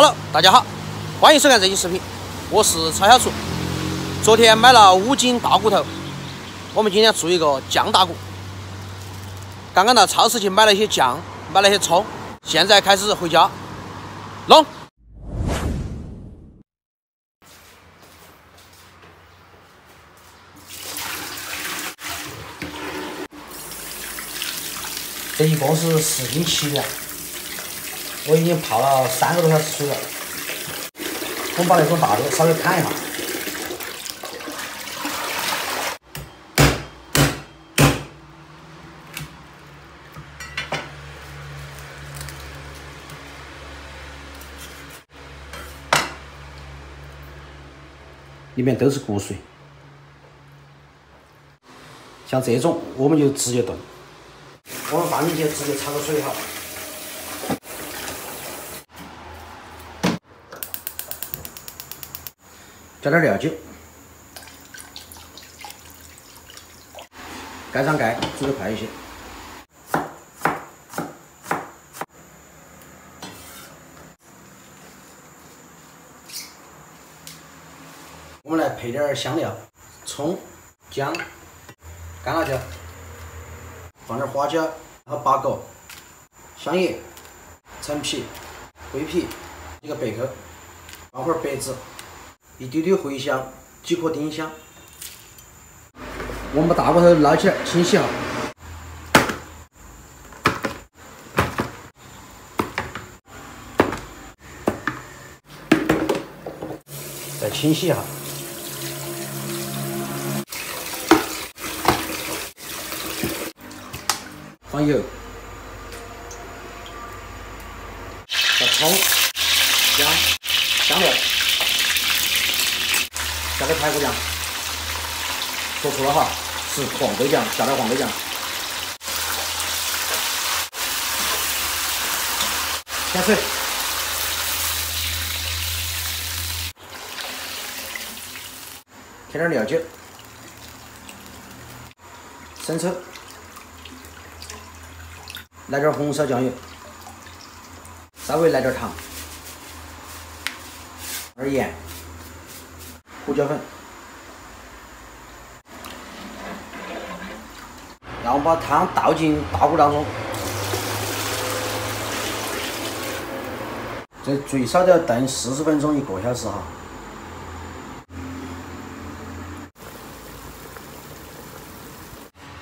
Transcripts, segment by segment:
Hello，大家好，欢迎收看这期视频，我是超小厨。昨天买了五斤大骨头，我们今天做一个酱大骨。刚刚到超市去买了一些酱，买了一些葱，现在开始回家弄。这一共是四斤七两。我已经泡了三个多小时水了，我们把那种大的稍微砍一下，里面都是骨髓，像这种我们就直接炖，我们放进去直接焯个水哈。加点料酒，盖上盖，煮得快一些。我们来配点香料：葱、姜、干辣椒，放点花椒，然后八角、香叶、陈皮、桂皮，一个贝壳，放会儿白芷。一丢丢茴香，几颗丁香。我们把大骨头捞起来清洗下，再清洗一下。放油，把葱、姜、香料。加点排骨酱，说错了哈，是黄豆酱，下点黄豆酱，加水，添点料酒，生抽，来点红烧酱油，稍微来点糖，点盐。胡椒粉，然后把汤倒进大锅当中，这最少都要炖四十分钟一个小时哈。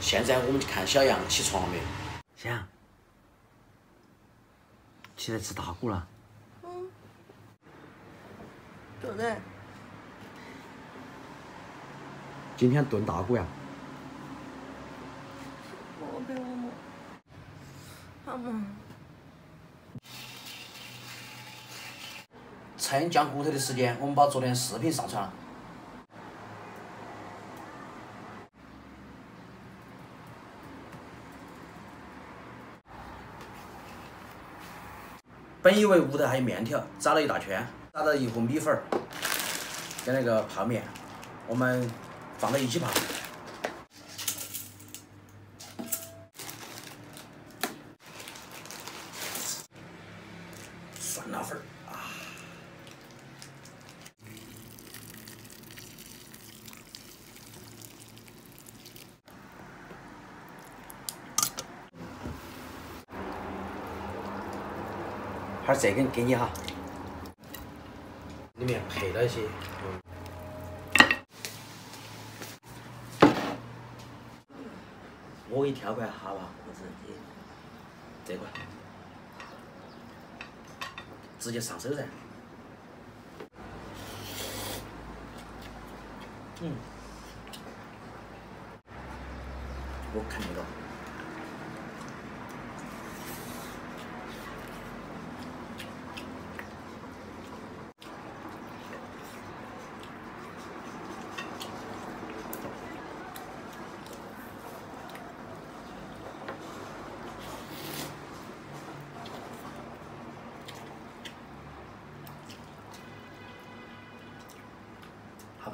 现在我们去看小杨起床了没有？小杨，起来吃大锅了。嗯，做的。今天炖大骨呀！我给我摸，好嘛。趁酱骨头的时间，我们把昨天视频上传了。本以为屋头还有面条，找了一大圈，找到一壶米粉儿，跟那个泡面，我们。放到一起泡，酸辣粉儿啊，还是这个给你哈，里面配了一些。给你挑块好吧？或者这这块，直接上手噻。嗯，我看得到。好。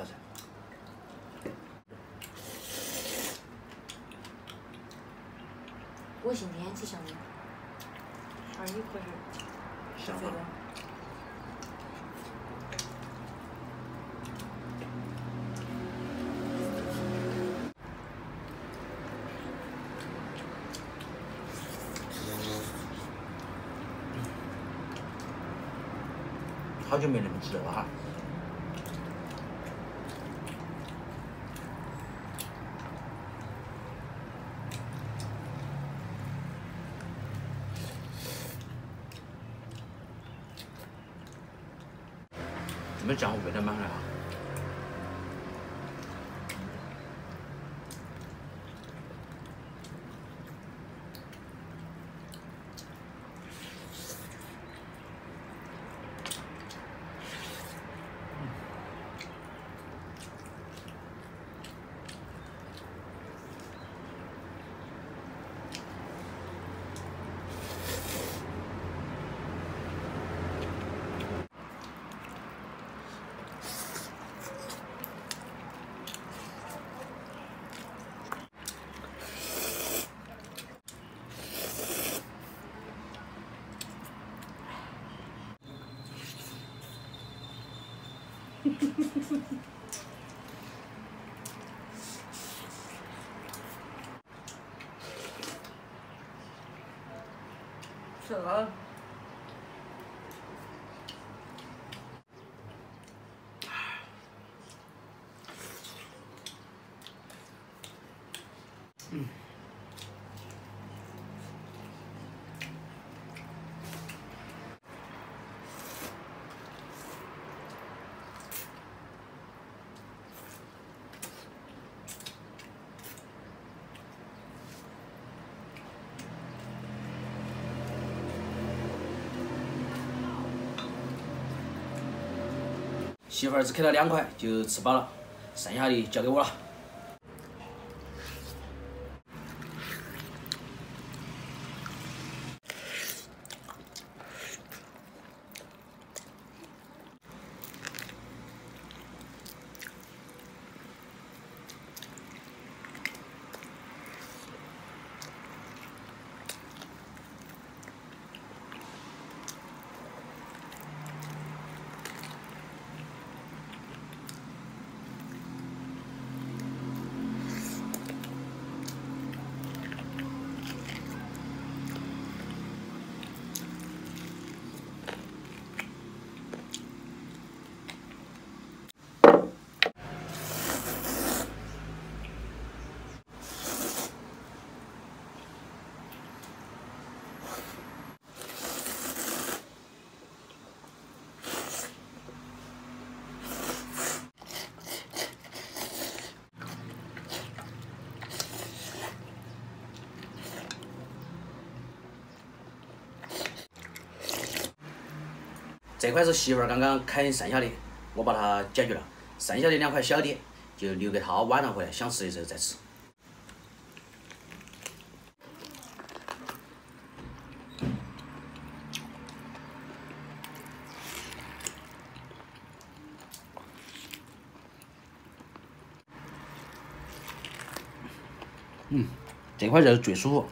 我姓天，吃香的。你可是香的。好久没那么激动了哈。是媳妇儿只给了两块就吃饱了，剩下的交给我了。这块是媳妇儿刚刚啃剩下的，我把它解决了，剩下的两块小的就留给她晚上回来想吃的时候再吃。嗯，这块肉最舒服。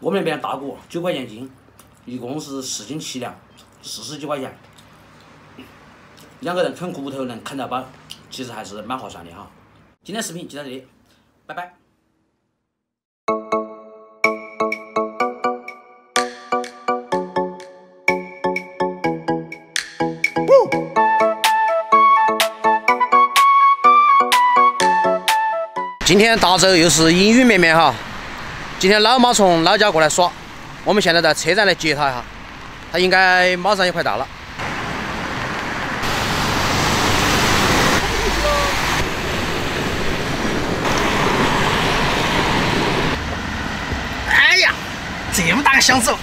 我们那边大骨九块钱斤，一共是四斤七两，四十几块钱。两个人啃骨头能啃到饱，其实还是蛮划算的哈。今天视频就到这里，拜拜。今天达州又是阴雨绵绵哈。今天老妈从老家过来耍，我们现在在车站来接她一下，她应该马上也快到了。哎呀，这么大个箱子，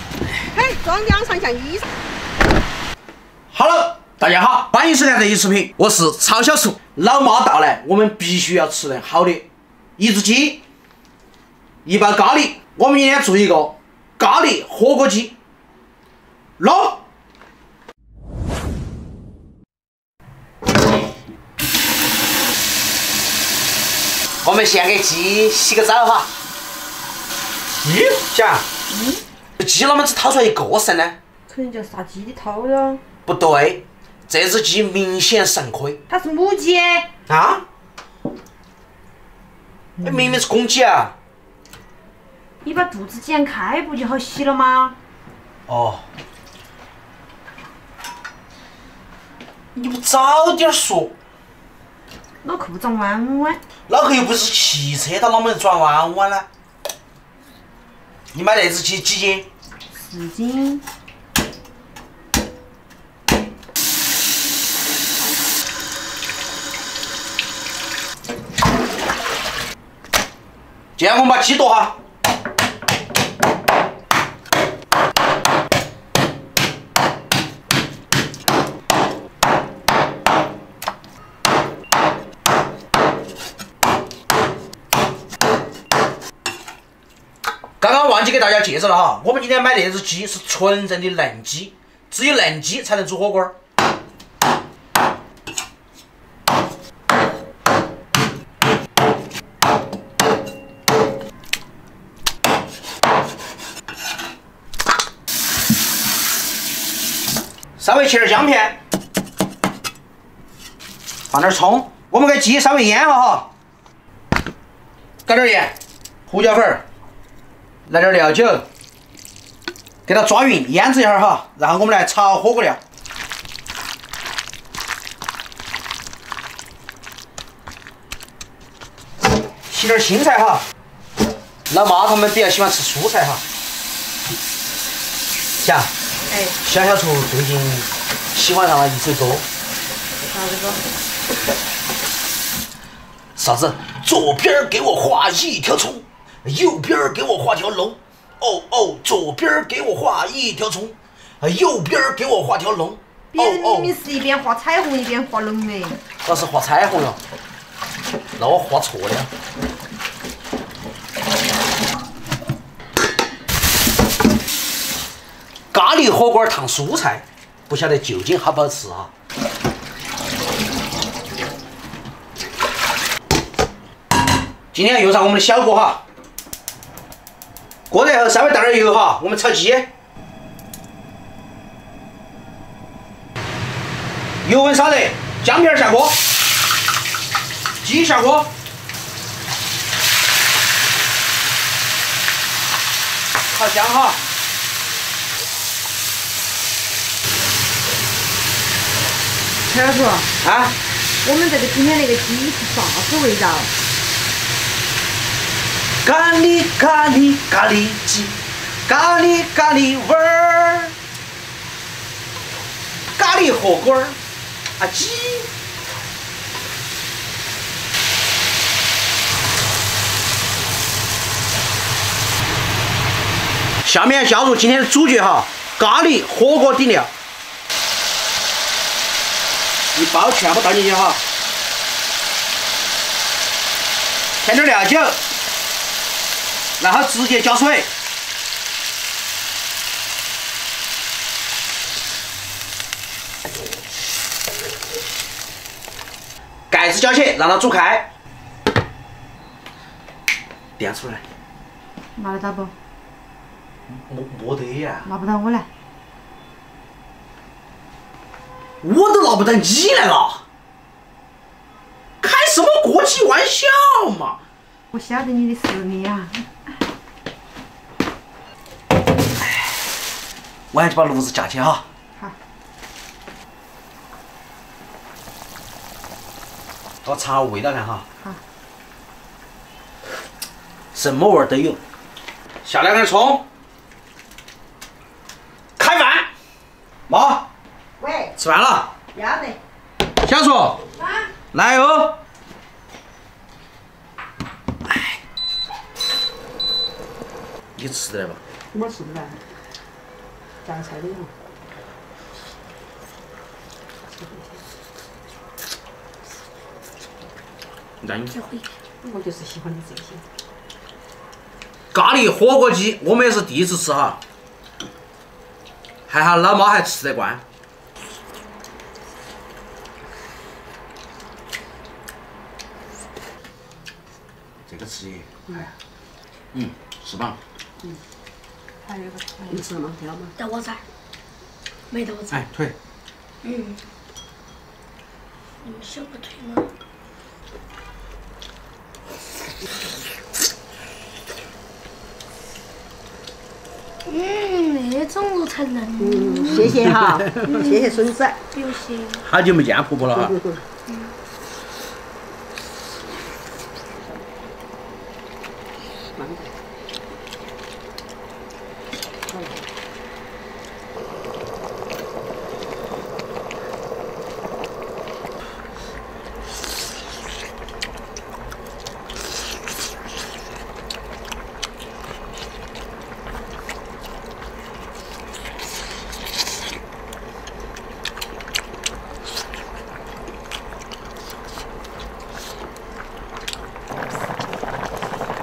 嘿，装两床像衣裳。Hello，大家好，欢迎收看这一视频，我是曹小厨。老妈到来，我们必须要吃顿好的，一只鸡。一包咖喱。我们今天做一个咖喱火锅鸡，弄。我们先给鸡洗个澡哈。咦，想，这鸡啷么只掏出来一个肾呢？肯定叫杀鸡的掏哟。不对，这只鸡明显肾亏它是母鸡，啊！那，明明是公鸡啊！你把肚子剪开不就好洗了吗？哦，你不早点说，脑壳不长弯弯。脑壳又不是汽车，它啷么能转弯弯呢？你买那只鸡几斤？四斤。今天我们把鸡剁哈。给大家介绍了哈，我们今天买那只鸡是纯正的嫩鸡，只有嫩鸡才能煮火锅儿。稍微切点姜片，放点葱，我们给鸡稍微腌下哈，搞点盐、胡椒粉儿，来点料酒，给它抓匀，腌制一下儿哈，然后我们来炒火锅料。洗点青菜哈，老妈他们比较喜欢吃蔬菜哈。想。哎，小小厨最近喜欢上了一首歌，啥子歌？啥子？左边给我画一条葱，右边儿给我画条龙。哦哦，左边儿给我画一条葱，右边儿给我画条龙。别人哦明明是一边画彩虹一边画龙的。那是画彩虹了，那我画错了。咖喱火锅烫蔬菜，不晓得究竟好不好吃啊？今天用上我们的小锅哈，锅热后稍微倒点油哈，我们炒鸡。油温烧热，姜片下锅，鸡下锅，炒香哈。陈老师，啊，我们这个今天那个鸡是啥子味道？咖喱咖喱咖喱鸡，咖喱咖喱味儿，咖喱火锅儿啊鸡。下面加入今天的主角哈，咖喱火锅底料，一包全部倒进去哈，添点料酒。然后直接加水，盖子夹起，让它煮开，垫出来。拿得到不？没没得呀，拿不到我来。我都拿不到你来了，开什么国际玩笑嘛！我晓得你的实力啊！我还去把炉子架起哈。好，我尝下味道看哈。好。什么味儿都有。下两根葱。开饭。妈，喂，吃饭了。要得。小叔，啊，来哟。你吃得来吧？我吃不来。夹菜的嘛。那你我就是喜欢你这些。咖喱火锅鸡，我们也是第一次吃哈，还好老妈还吃得惯。这个吃也，哎，嗯，是吧？还有个，你吃了吗？挑吗？豆我菜，没豆菜。哎，腿，嗯。你们小个腿吗？嗯，那种肉才嫩。嗯，谢谢哈，谢谢孙子。不用谢。好久没见婆婆了哈。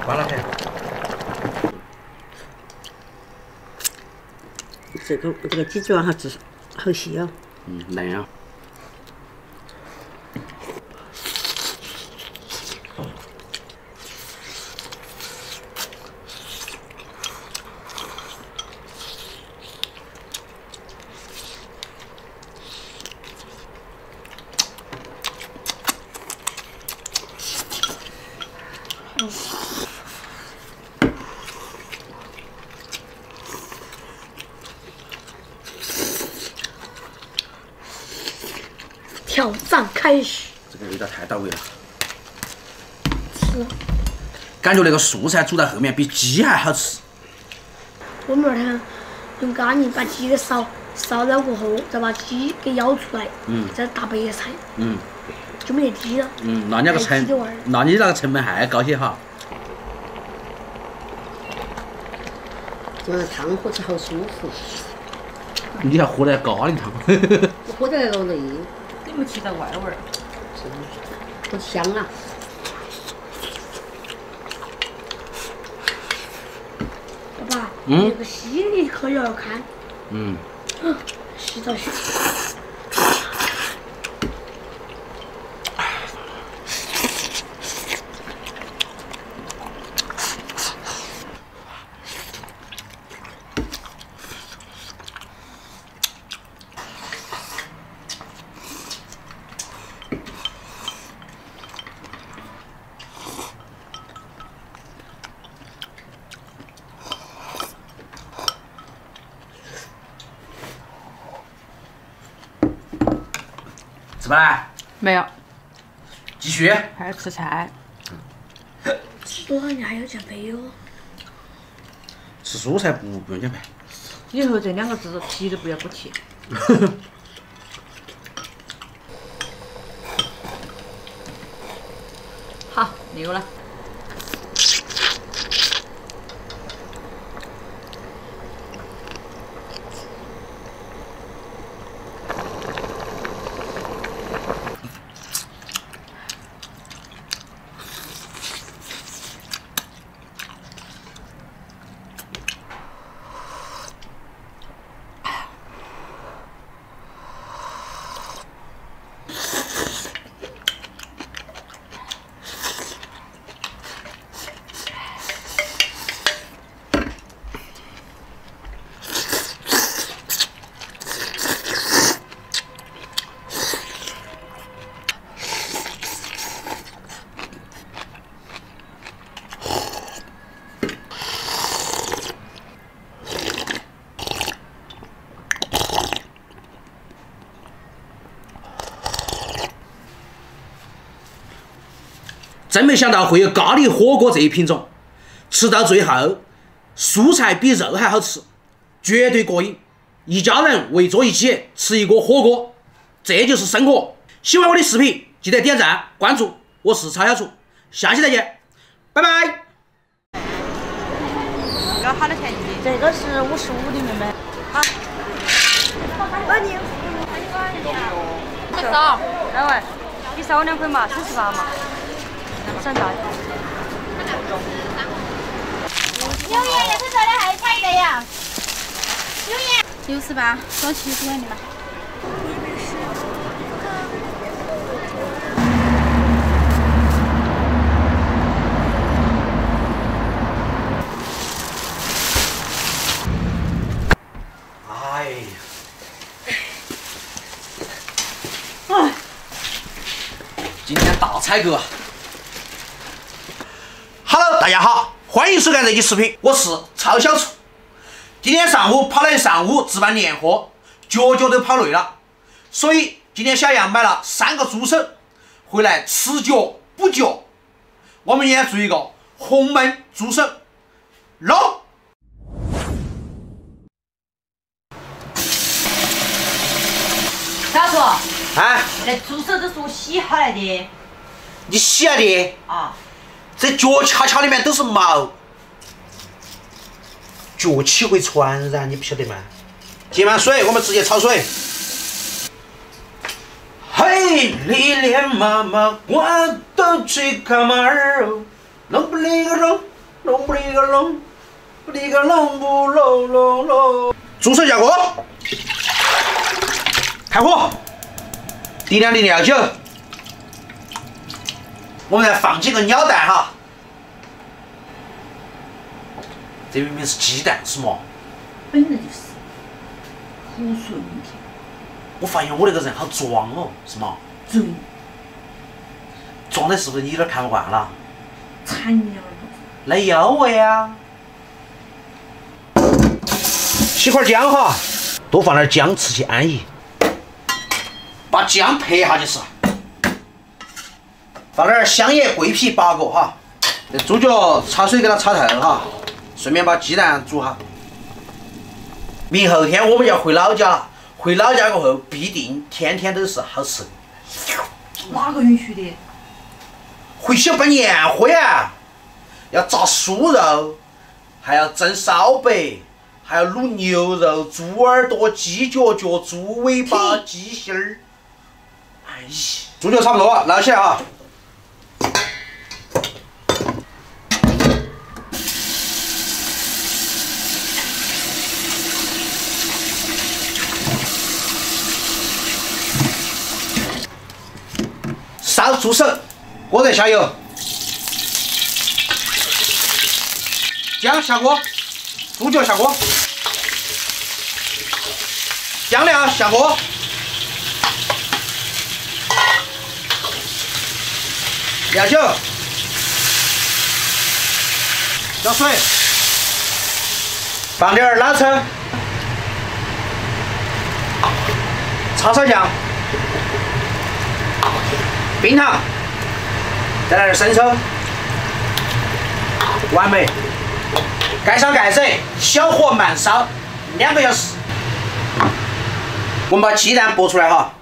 关了开。这个这个鸡爪哈子好细哦。嗯，嫩啊。挑战开始。这个味道太到位了，吃。感觉那个素菜煮到后面比鸡还好吃。我们二天用咖喱把鸡给烧烧了过后，再把鸡给舀出来，嗯再打白菜，嗯就没得鸡了。嗯，那你那个成那你那个成本还高些哈。这个汤喝起好舒服，你还喝点咖喱汤，我喝得了累，你没吃到怪味儿？好香啊！爸爸，嗯这个犀利可要看，嗯，洗澡去。来，没有，继续。还要吃菜。吃多了你还要减肥哟。吃蔬菜不不用减肥。以后这两个字提都不要不提。好，溜了。真没想到会有咖喱火锅这一品种，吃到最后，蔬菜比肉还好吃，绝对过瘾。一家人围坐一起吃一锅火锅，这就是生活。喜欢我的视频，记得点赞关注，我是曹小厨，下期再见，拜拜。这个好多钱一斤？这个是五十五的妹妹。好，少，两位，你少我两块嘛，四十八嘛，想价。六爷，那个烧的还差一个呀？六爷，六十八，多七十块的吧。哎呀，今天大采购！Hello，大家好，欢迎收看这期视频，我是超小厨。今天上午跑了一上午值班年货，脚脚都跑累了，所以今天小杨买了三个猪手回来吃脚补脚。我们今天做一个红焖猪手，弄。小叔，啊，那猪手都是我洗好来的你洗了的？啊。这脚恰恰里面都是毛，脚气会传染，你不晓得吗？接满水，我们直接焯水。嘿，历练妈妈，我都去看马儿哦，隆不哩个隆，隆不哩个隆，不哩个隆不隆隆隆。猪手下锅，开火，滴两滴料酒。我们来放几个鸟蛋哈，这明明是鸡蛋是吗？本来就是，好顺天，我发现我那个人好装哦，是吗？装，装的是不是你有点看不惯了？惨鸟了来腰围啊！洗块姜哈，多放点姜吃起安逸。把姜拍一下就是。放点香叶、桂皮、八个哈。这猪脚焯水给它焯透哈，顺便把鸡蛋煮哈。明后天我们要回老家了，回老家过后必定天天都是好吃的。哪个允许的？回去要办年货呀，要炸酥肉，还要蒸烧白，还要卤牛肉、猪耳朵、鸡脚脚、猪尾巴、鸡心儿。哎呀，猪脚差不多了，捞起来哈。猪手，锅热下油，姜下锅，猪脚下锅，酱料下锅，料酒，加水，放点儿老抽，叉烧酱。冰糖，再来点生抽，完美。盖上盖子，小火慢烧两个小时。我们把鸡蛋剥出来哈。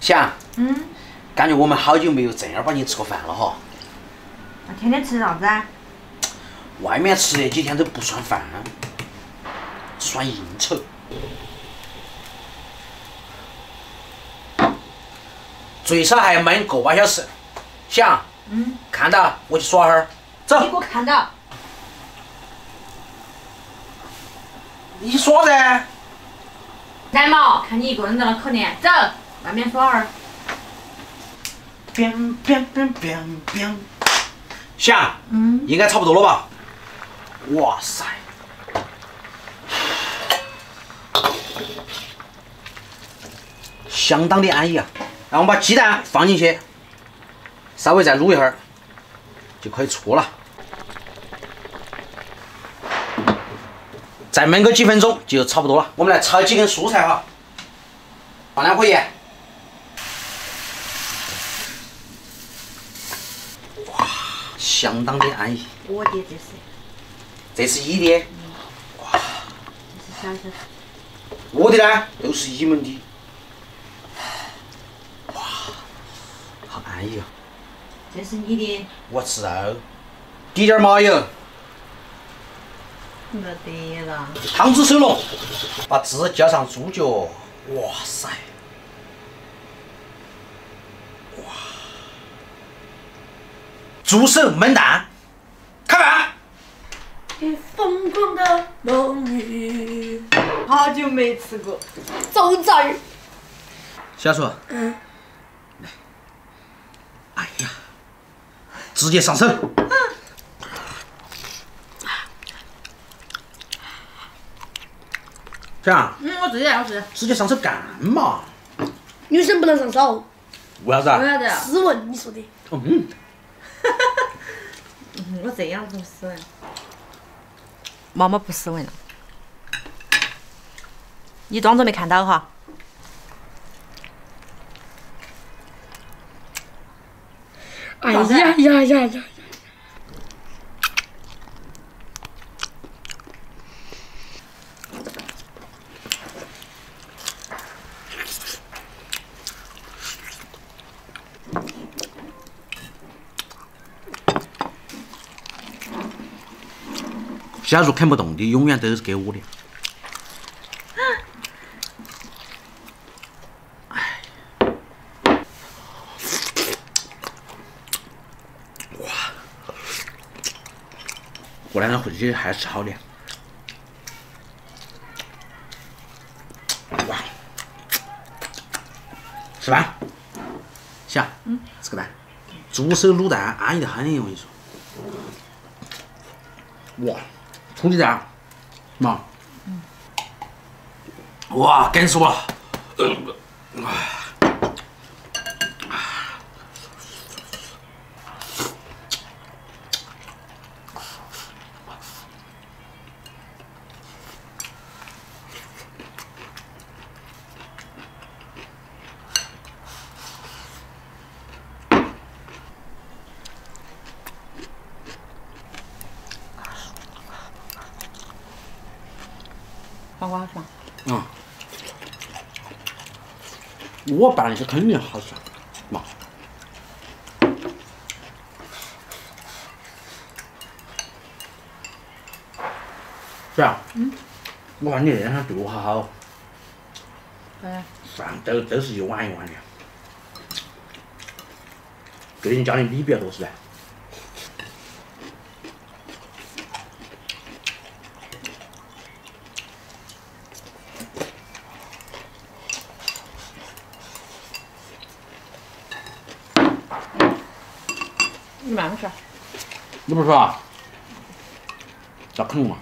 想，嗯，感觉我们好久没有正儿八经吃过饭了哈。那天天吃啥子啊？外面吃那几天都不算饭，算应酬。最少还要焖个把小时。想，嗯，看到我去耍哈儿。走你，给我看到。你耍噻。来嘛，看你一个人在那可怜，走，外面耍哈儿。biang biang biang biang biang。想，嗯，应该差不多了吧？哇塞！相当的安逸啊！然后我们把鸡蛋放进去，稍微再卤一会儿，就可以出了。再焖个几分钟就差不多了。我们来炒几根蔬菜哈，放两颗盐。哇，相当的安逸。我的这是，这是你的，这是。我的呢都是你们的。这是你的，我知道，滴点儿麻油，没得了。汤汁收拢，把汁浇上猪脚，哇塞！哇！猪手焖蛋，开饭！疯狂的梦里，好久没吃过。走这儿。小叔，嗯，哎呀，直接上手！这样，嗯，我自己来，我自己。直接上手干嘛？女生不能上手，为啥子啊为？啥子啊？斯文，你说的。嗯，嗯我这样子斯文。妈妈不斯文了。你装作没看到哈。哎呀呀呀呀！假如啃不动的，永远都是给我的。还是好的。哇！吃饭，小，嗯，吃个蛋，猪手卤蛋安逸得很，我跟你说。哇，土鸡蛋，妈，哇，干死我了！黄瓜是吧？啊，我拌的肯定好吃，嘛。是啊，嗯，我看你那天对我好好，对。饭都都是一碗一碗的，最近家里米比较多是吧？你慢点吃。你不是说啊？咋可能嘛？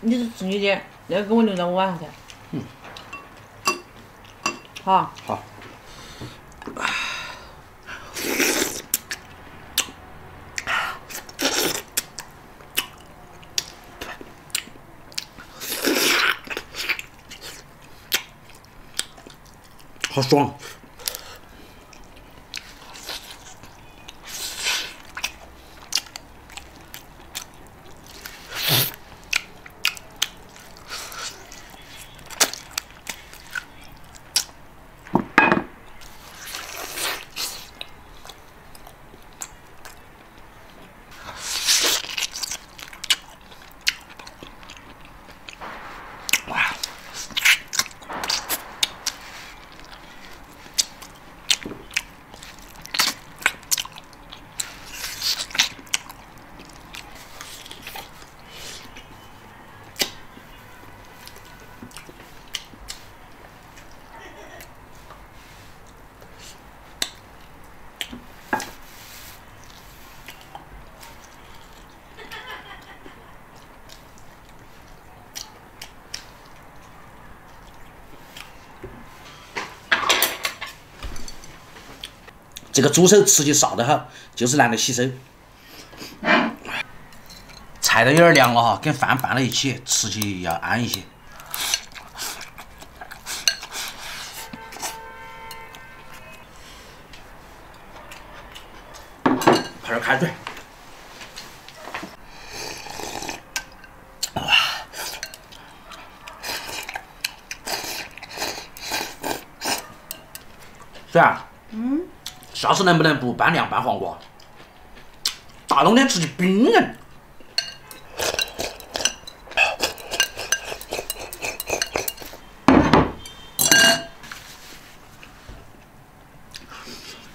你是吃你的，那个给我留到我碗上噻。嗯。好。好。好爽！这个猪手吃起啥都好，就是难得吸收。菜都有点凉了哈，跟饭拌到一起，吃起要安一些。快点开水。是啊。下次能不能不拌凉拌黄瓜？大冬天吃的冰人。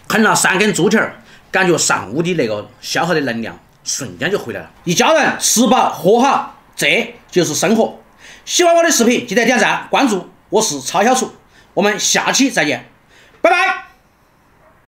啃了三根猪蹄儿，感觉上午的那个消耗的能量瞬间就回来了。一家人吃饱喝好，这就是生活。喜欢我的视频记得点赞关注，我是超小厨，我们下期再见，拜拜。